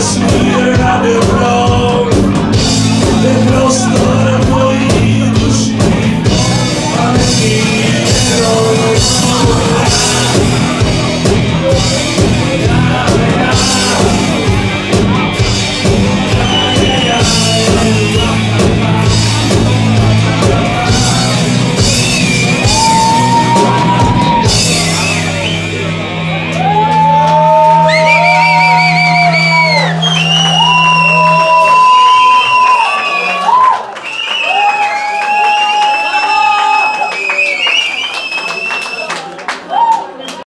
this year I